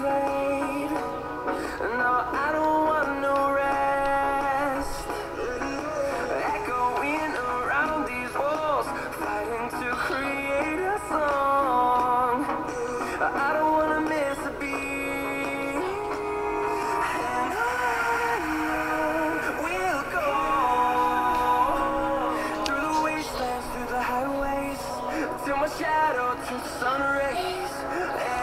afraid. No, I don't want no rest. Echoing around these walls, fighting to create a song. I don't wanna miss a beat. And I will go through the wastelands, through the highways, till my shadow turns sun rays.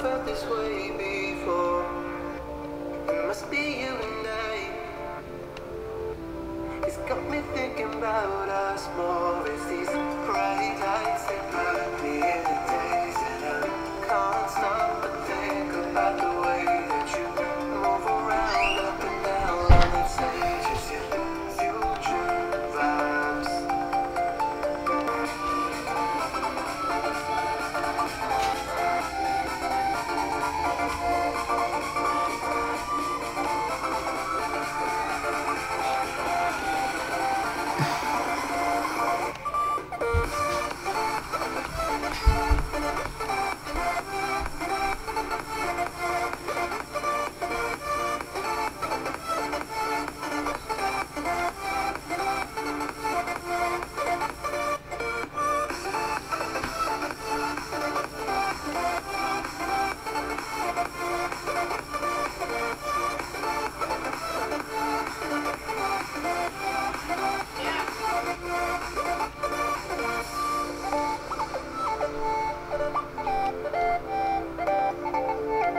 felt this way before. It must be you and I. It's got me thinking about us more. It's these bright lights and my